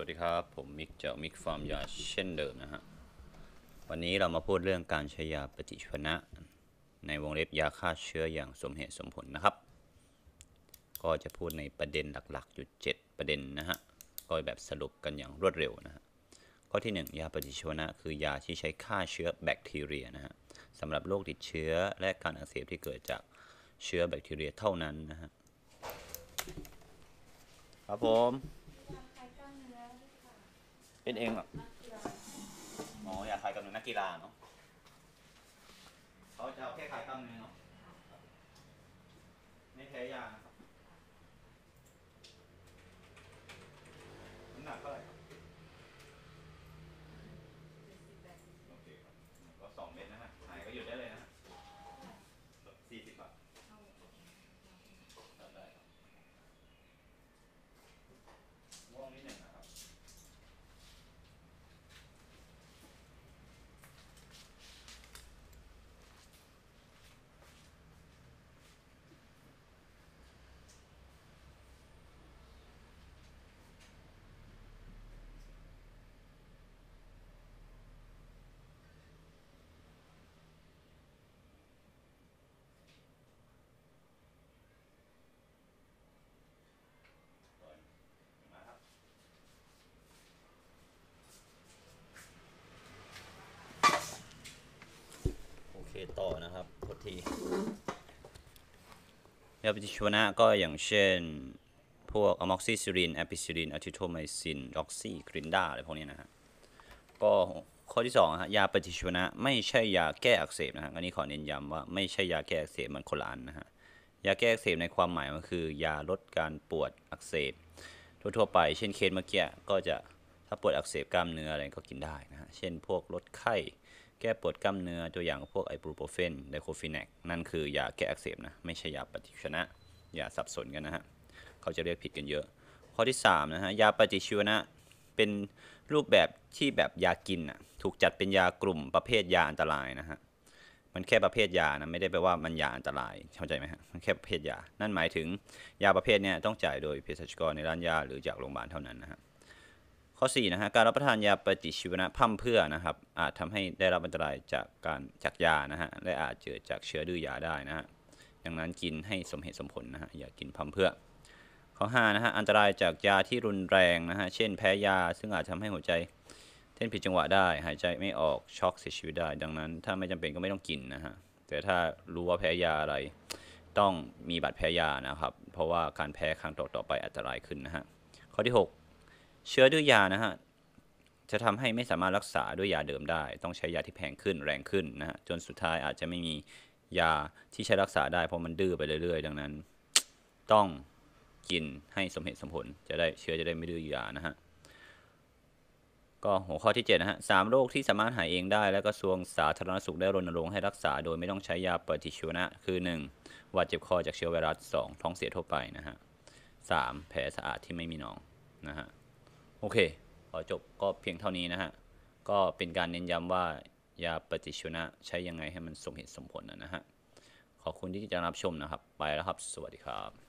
วัสดีครับ ผมมิกจากมิกฟาร์มยาเช่นเดิมนะฮะ วันนี้เรามาพูดเรื่องการใช้ยาปฏิชีวนะ ในวงเล็บยาฆ่าเชื้ออย่างสมเหตุสมผลนะครับ ก็จะพูดในประเด็นหลักๆอยู่7ประเด็นนะฮะ ก็แบบสรุปกันอย่างรวดเร็วนะฮะ ข้อที่ 1 ยาปฏิชีวนะ คือยาที่ใช้ฆ่าเชื้อแบคทีเรียนะฮะสำหรับโรคติดเชื้อและการอักเสบที่เกิดจากเชื้อแบคทีเรียเท่านั้นนะฮะ ครับผม เป็นเองเหรออ๋ออยากขายกับหนึ่งนักกีฬาเนาะเขาจะเอาแค่ขายกล้ามเนื้อเนาะไม่แพ้ยานะครับน้ำหนักเท่าไหร่ครับโอเคครับก็สองเม็ดนะฮะหายก็หยุดได้เลยนะฮะสี่สิบบาทได้ครับง่วงนิดหนึ่งนะครับ โอเคต่อ นะครับโทษทียาปฏิชีวนะก็อย่างเช่น พวก amoxicillin ampicillin azithromycin doxy clinda อะไรพวกนี้นะฮะก็ข้อที่2ฮะยาปฏิชีวนะไม่ใช่ยาแก้อักเสบนะฮะอันนี้ขอเน้นย้ำว่าไม่ใช่ยาแก้อักเสบมันคนละอันนะฮะยาแก้อักเสบในความหมายมันคือ ยาลดการปวดอักเสบทั่วๆไป เช่นเคสเมื่อกี้ก็จะถ้าปวดอักเสบกล้ามเนื้ออะไรก็กินได้นะฮะเช่นพวกลดไข้ แก้ปวดกล้ามเนื้อตัวอย่างพวก ibuprofen diclofenac นั่นคือยาแก้อักเสบนะ ไม่ใช่ยาปฏิชีวนะ อย่าสับสนกันนะฮะ เขาจะเรียกผิดกันเยอะ ข้อที่ 3 นะฮะ ยาปฏิชีวนะเป็นรูปแบบที่แบบยากินอะถูกจัดเป็นยากลุ่มประเภทยาอันตรายนะฮะ มันแค่ประเภทยานะไม่ได้แปลว่ามันยาอันตรายเข้าใจไหมฮะมันแค่ประเภทยา นั่นหมายถึงยาประเภทเนี้ยต้องจ่ายโดยเภสัชกรในร้านยาหรือจากโรงพยาบาลเท่านั้นนะฮะ ข้อ4นะฮะการรับประทานยาปฏิชีวนะพร่ำเพื่อนะครับ อาจทำให้ได้รับอันตรายจากการจากยานะฮะและอาจเกิดจากเชื้อดื้อยาได้นะฮะดังนั้นกินให้สมเหตุสมผลนะฮะอย่ากินพร่ำเพื่อ ข้อ5นะฮะอันตรายจากยาที่รุนแรงนะฮะเช่นแพ้ยาซึ่งอาจทำให้หัวใจเต้นผิดจังหวะได้ หายใจไม่ออกช็อกเสียชีวิตได้ ดังนั้น ถ้าไม่จำเป็นก็ไม่ต้องกินนะฮะแต่ถ้ารู้ว่าแพ้ยาอะไร ต้องมีบัตรแพ้ยานะครับ เพราะว่าการแพ้ครั้งต่อๆไปอันตรายขึ้นนะฮะข้อที่ 6 เชื้อดื้อยยานะฮะจะทำให้ไม่สามารถรักษาด้วยยาเดิมได้ ต้องใช้ยาที่แพงขึ้นแรงขึ้นนะฮะจนสุดท้ายอาจจะไม่มียาที่ใช้รักษาได้เพราะมันดื้อไปเรื่อยๆ ดังนั้น ต้องกินให้สมเหตุสมผลจะได้เชื้อจะได้ไม่ดื้อยานะฮะก็หัวข้อที่7นะฮะสามโรคที่สามารถหายเองได้ และกระทรวงสาธารณสุขได้รณรงค์ให้รักษา โดยไม่ต้องใช้ยาปฏิชีวนะ คือ 1. หวัดเจ็บคอจากเชื้อไวรัส 2. ท้องเสียทั่วไปนะฮะ 3. แผลสะอาดที่ไม่มีหนองนะฮะ โอเค ขอจบก็เพียงเท่านี้นะฮะ ก็เป็นการเน้นย้ำว่ายาปฏิชีวนะใช้ยังไงให้มันสมเหตุสมผลนะฮะ ขอบคุณที่จะรับชมนะครับ ไปแล้วครับ สวัสดีครับ